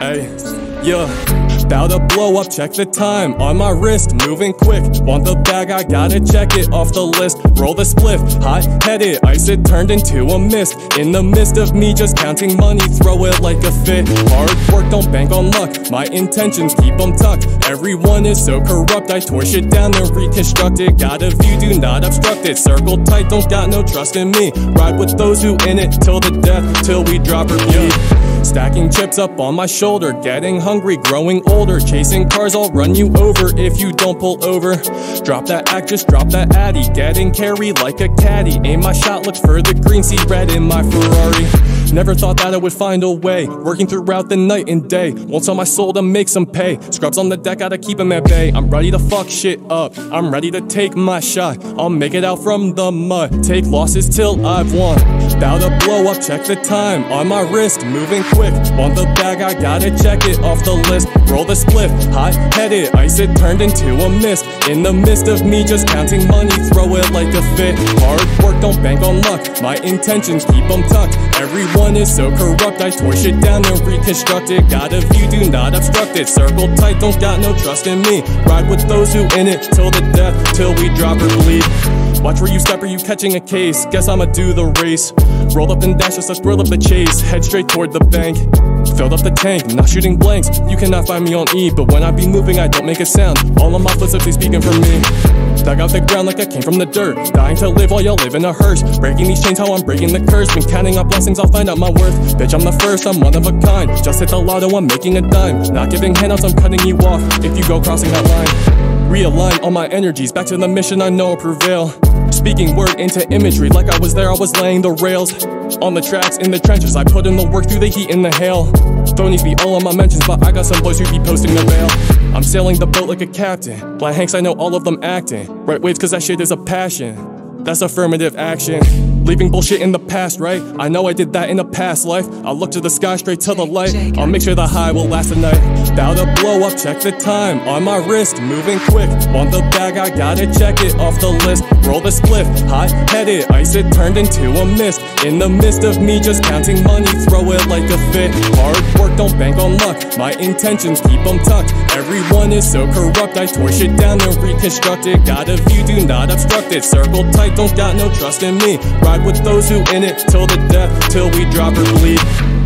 Hey, yeah. About to blow up, check the time on my wrist, moving quick. Want the bag, I gotta check it off the list. Roll the spliff, hot headed, ice it turned into a mist. In the midst of me just counting money, throw it like a fit. Hard work, don't bank on luck. My intentions keep them tucked. Everyone is so corrupt, I tore shit down and reconstruct it. Got a view, do not obstruct it. Circle tight, don't got no trust in me. Ride with those who in it till the death, till we drop or bleed. Stacking chips up on my shoulder, getting hungry, growing older. Chasing cars, I'll run you over if you don't pull over. Drop that act, just drop that addy. Getting carried like a caddy. Aim my shot, look for the green, see red in my Ferrari. Never thought that I would find a way. Working throughout the night and day. Won't sell my soul to make some pay. Scrubs on the deck, gotta keep them at bay. I'm ready to fuck shit up. I'm ready to take my shot. I'll make it out from the mud. Take losses till I've won. Bout to blow up, check the time on my wrist. Moving quick. Want the bag, I gotta check it off the list. Roll the spliff, hot headed. Ice it turned into a mist. In the midst of me just counting money, throw it like a fit. Hard work, don't bank on luck. My intentions keep them tucked. Everyone is so corrupt I tore shit down and reconstruct it Got a view, do not obstruct it Circle tight, don't got no trust in me Ride with those who in it till the death Till we drop or bleed Watch where you step, or you catching a case? Guess I'ma do the race. Roll up and dash, just a thrill of the chase. Head straight toward the bank. Filled up the tank, not shooting blanks. You cannot find me on E, but when I be moving, I don't make a sound. All of my footsteps, they speaking for me. Dug out the ground like I came from the dirt. Dying to live while y'all live in a hearse. Breaking these chains, how I'm breaking the curse. Been counting up blessings, I'll find out my worth. Bitch, I'm the first, I'm one of a kind. Just hit the lotto, I'm making a dime. Not giving handouts, I'm cutting you off if you go crossing that line. Realign all my energies, back to the mission I know I'll prevail. Speaking word into imagery, like I was there, I was laying the rails. On the tracks, in the trenches, I put in the work through the heat and the hail. Phonies be all on my mentions, but I got some boys who be posting the bail. I'm sailing the boat like a captain. Black Hanks, I know all of them acting. Right waves, cause that shit is a passion. That's affirmative action. Leaving bullshit in the past, right? I know I did that in a past life. I'll look to the sky straight to the light. I'll make sure the high will last the night. Bout to blow up, check the time on my wrist, moving quick. Want the bag, I gotta check it off the list. Roll the spliff, hot headed, ice it turned into a mist. In the midst of me just counting money, throw it like a fit. Hard work, don't bank on luck. My intentions keep them tucked. Everyone is so corrupt, I tore shit down and reconstruct it. Got a view, do not obstruct it. Circle tight, don't got no trust in me. With those who in it till the death, till we drop or bleed.